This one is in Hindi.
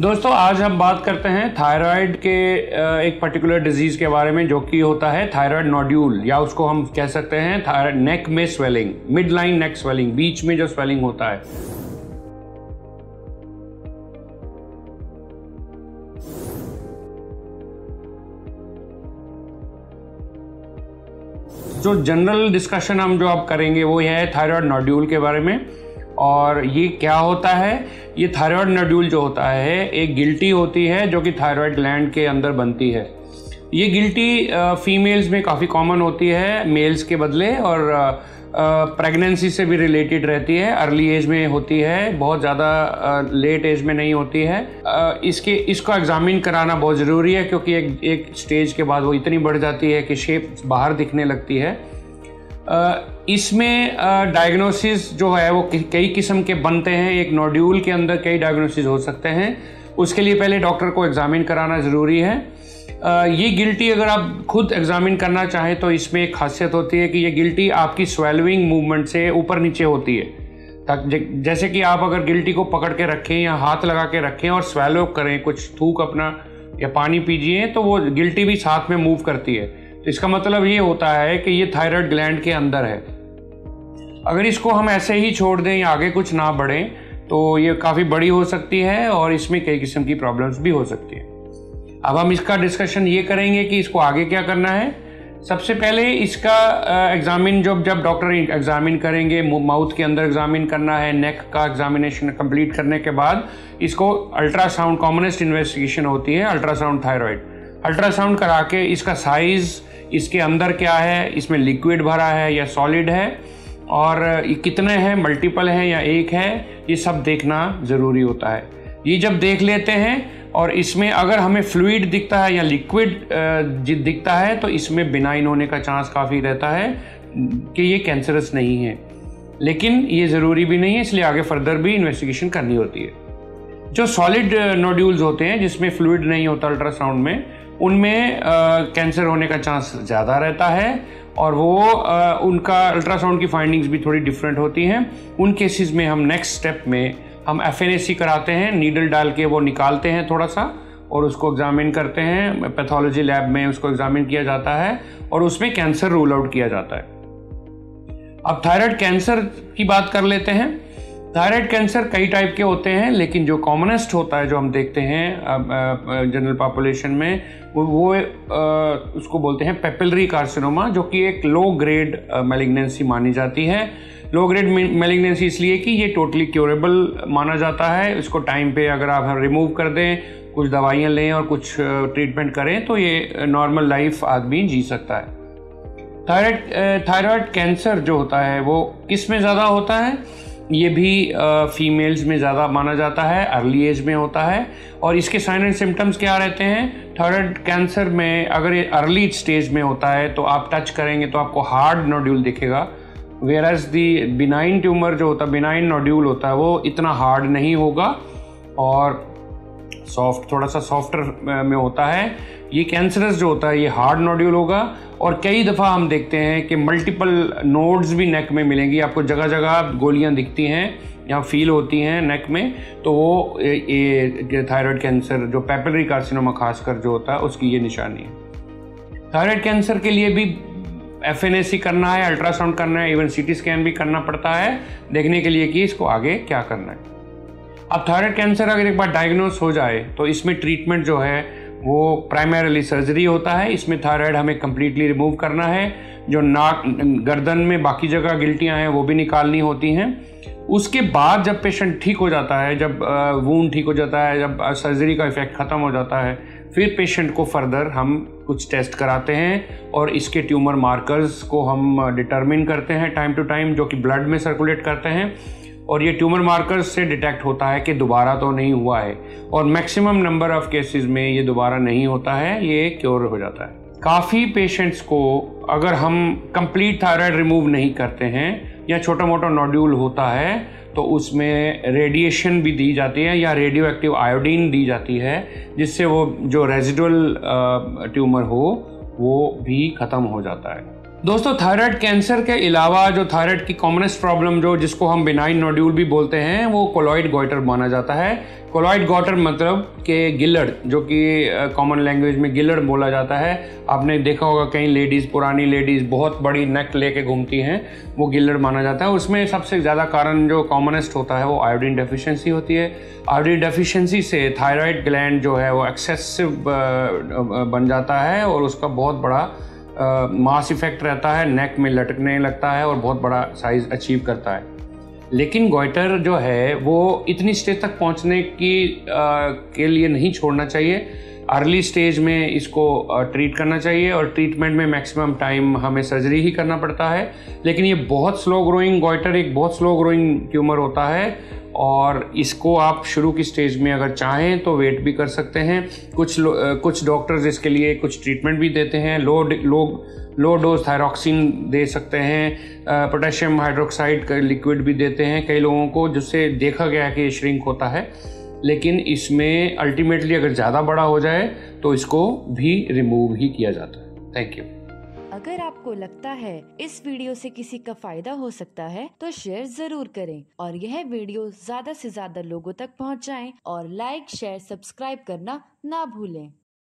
दोस्तों, आज हम बात करते हैं थायराइड के एक पर्टिकुलर डिज़ीज़ के बारे में जो कि होता है थायराइड नोड्यूल, या उसको हम कह सकते हैं थायराइड नेक में swelling mid line neck swelling बीच में जो स्वेलिंग होता है। जो जनरल डिस्कशन हम जो आप करेंगे वो यह है थायराइड नोड्यूल के बारे में। और ये क्या होता है? ये थायराइड नड्यूल जो होता है, एक गिल्टी होती है जो कि थायराइड ग्लैंड के अंदर बनती है। ये गिल्टी फीमेल्स में काफ़ी कॉमन होती है मेल्स के बदले और प्रेगनेंसी से भी रिलेटेड रहती है। अर्ली एज में होती है, बहुत ज़्यादा लेट एज में नहीं होती है। इसके, इसको एग्ज़ामिन कराना बहुत ज़रूरी है क्योंकि एक एक स्टेज के बाद वो इतनी बढ़ जाती है कि शेप बाहर दिखने लगती है। इसमें डायग्नोसिस जो है, वो कई किस्म के बनते हैं। एक नोड्यूल के अंदर कई डायग्नोसिस हो सकते हैं। उसके लिए पहले डॉक्टर को एग्ज़ामिन कराना ज़रूरी है। ये गिल्टी अगर आप खुद एग्ज़ामिन करना चाहें तो इसमें एक खासियत होती है कि ये गिल्टी आपकी स्वेलविंग मूवमेंट से ऊपर नीचे होती है। जैसे कि आप अगर गिल्टी को पकड़ के रखें या हाथ लगा के रखें और स्वेलो करें, कुछ थूक अपना या पानी पीजिए तो वो गिल्टी भी साथ में मूव करती है। इसका मतलब ये होता है कि ये थायराइड ग्लैंड के अंदर है। अगर इसको हम ऐसे ही छोड़ दें या आगे कुछ ना बढ़ें तो ये काफ़ी बड़ी हो सकती है और इसमें कई किस्म की प्रॉब्लम्स भी हो सकती है। अब हम इसका डिस्कशन ये करेंगे कि इसको आगे क्या करना है। सबसे पहले इसका एग्ज़ामिन जब जब डॉक्टर एग्ज़ामिन करेंगे माउथ के अंदर एग्ज़ामिन करना है नेक का एग्ज़ामिनेशन कंप्लीट करने के बाद इसको अल्ट्रासाउंड कॉमनेस्ट इन्वेस्टिगेशन होती है अल्ट्रासाउंड थायराइड अल्ट्रासाउंड करा के इसका साइज़ इसके अंदर क्या है? इसमें लिक्विड भरा है या सॉलिड है? और कितने हैं? मल्टीपल हैं या एक है? ये सब देखना ज़रूरी होता है। ये जब देख लेते हैं और इसमें अगर हमें फ्लूड दिखता है या लिक्विड दिखता है तो इसमें बिनाइन होने का चांस काफ़ी रहता है कि ये कैंसरस नहीं है। लेकिन ये ज़रूरी भी नहीं है, इसलिए आगे फर्दर भी इन्वेस्टिगेशन करनी होती है। जो सॉलिड नोड्यूल्स होते हैं, जिसमें फ्लूइड नहीं होता अल्ट्रासाउंड में उनमें कैंसर होने का चांस ज़्यादा रहता है और वो आ, उनका अल्ट्रासाउंड की फाइंडिंग्स भी थोड़ी डिफरेंट होती हैं। उन केसेस में हम नेक्स्ट स्टेप में हम एफएनएसी कराते हैं नीडल डाल के वो निकालते हैं थोड़ा सा और उसको एग्जामिन करते हैं। पैथोलॉजी लैब में उसको एग्जामिन किया जाता है और उसमें कैंसर रूल आउट किया जाता है। अब थायराइड कैंसर की बात कर लेते हैं। थायराइड कैंसर कई टाइप के होते हैं लेकिन जो कॉमनेस्ट होता है जो हम देखते हैं जनरल पॉपुलेशन में वो, उसको बोलते हैं पेपिलरी कार्सिनोमा जो कि एक लो ग्रेड मेलिग्नेंसी मानी जाती है। लो ग्रेड मेलिग्नेंसी इसलिए कि ये टोटली क्योरेबल माना जाता है। इसको टाइम पे अगर आप रिमूव कर दें कुछ दवाइयाँ लें और कुछ ट्रीटमेंट करें तो ये नॉर्मल लाइफ आदमी जी सकता है। थायराइड थायराइड कैंसर जो होता है वो किसमें ज़्यादा होता है? ये भी फीमेल्स में ज़्यादा माना जाता है अर्ली एज में होता है। और इसके साइन एंड सिम्टम्स क्या रहते हैं? थायराइड कैंसर में अगर ये अर्ली स्टेज में होता है तो आप टच करेंगे तो आपको हार्ड नोड्यूल दिखेगा। Whereas the benign tumour जो होता है बिनाइन नोड्यूल होता है, वो इतना हार्ड नहीं होगा। और सॉफ्ट, थोड़ा सा सॉफ्टर में होता है। ये कैंसरस जो होता है, ये हार्ड नोड्यूल होगा और कई दफ़ा हम देखते हैं कि मल्टीपल नोड्स भी नेक में मिलेंगी। आपको जगह जगह गोलियाँ दिखती हैं या फील होती हैं नेक में तो वो ये थायराइड कैंसर जो पेपलरी कार्सिनोमा खासकर जो होता है, उसकी ये निशानी है। थायराइड कैंसर के लिए भी एफ़ करना है अल्ट्रासाउंड करना है इवन सीटी स्कैन भी करना पड़ता है, देखने के लिए कि इसको आगे क्या करना है। अब थायराइड कैंसर अगर एक बार डायग्नोस हो जाए तो इसमें ट्रीटमेंट जो है, वो प्राइमरली सर्जरी होता है। इसमें थायराइड हमें कम्प्लीटली रिमूव करना है। जो नाक, गर्दन में बाकी जगह गिल्टियाँ हैं, वो भी निकालनी होती हैं। उसके बाद जब पेशेंट ठीक हो जाता है, जब वून ठीक हो जाता है, जब सर्जरी का इफ़ेक्ट ख़त्म हो जाता है, फिर पेशेंट को फर्दर हम कुछ टेस्ट कराते हैं और इसके ट्यूमर मार्कर्स को हम डिटरमिन करते हैं टाइम टू टाइम जो कि ब्लड में सर्कुलेट करते हैं। और ये ट्यूमर मार्कर्स से डिटेक्ट होता है कि दोबारा तो नहीं हुआ है। और मैक्सिमम नंबर ऑफ़ केसेस में ये दोबारा नहीं होता है, ये क्योर हो जाता है। काफ़ी पेशेंट्स को अगर हम कंप्लीट थायराइड रिमूव नहीं करते हैं या छोटा मोटा नोड्यूल होता है तो उसमें रेडिएशन भी दी जाती है या रेडियो एक्टिव आयोडीन दी जाती है, जिससे वो जो रेजिडुअल ट्यूमर हो, वो भी ख़त्म हो जाता है। दोस्तों थायराइड कैंसर के अलावा जो थायराइड की कॉमनेस्ट प्रॉब्लम जो जिसको हम बिनाइन नोड्यूल भी बोलते हैं, वो कोलॉइड गोइटर माना जाता है। कोलॉइड गोइटर मतलब के गिल्लड़, जो कि कॉमन लैंग्वेज में गिल्लड़ बोला जाता है। आपने देखा होगा कई लेडीज़ पुरानी लेडीज़ बहुत बड़ी नेक लेके घूमती हैं, वो गिल्लड़ माना जाता है। उसमें सबसे ज़्यादा कारण जो कॉमनेस्ट होता है, वो आयोडीन डेफिशिएंसी होती है। आयोडीन डेफिशिएंसी से थायराइड ग्लैंड जो है, वो एक्सेसिव बन जाता है और उसका बहुत बड़ा मास इफ़ेक्ट रहता है नेक में लटकने लगता है और बहुत बड़ा साइज़ अचीव करता है। लेकिन गोइटर जो है वो इतनी स्टेज तक पहुँचने की आ, के लिए नहीं छोड़ना चाहिए। अर्ली स्टेज में इसको ट्रीट करना चाहिए और ट्रीटमेंट में मैक्सिमम टाइम हमें सर्जरी ही करना पड़ता है। लेकिन ये बहुत स्लो ग्रोइंग गोइटर एक बहुत स्लो ग्रोइंग ट्यूमर होता है। और इसको आप शुरू की स्टेज में अगर चाहें तो वेट भी कर सकते हैं। कुछ कुछ डॉक्टर्स इसके लिए कुछ ट्रीटमेंट भी देते हैं। लो लो लो डोज थायरॉक्सिन दे सकते हैं। पोटेशियम हाइड्रोक्साइड का लिक्विड भी देते हैं कई लोगों को, जिससे देखा गया है कि ये श्रिंक होता है। लेकिन इसमें अल्टीमेटली अगर ज़्यादा बड़ा हो जाए तो इसको भी रिमूव ही किया जाता है। थैंक यू अगर आपको लगता है इस वीडियो से किसी का फ़ायदा हो सकता है तो शेयर ज़रूर करें और यह वीडियो ज़्यादा से ज़्यादा लोगों तक पहुंचाएँ और लाइक शेयर सब्सक्राइब करना ना भूलें।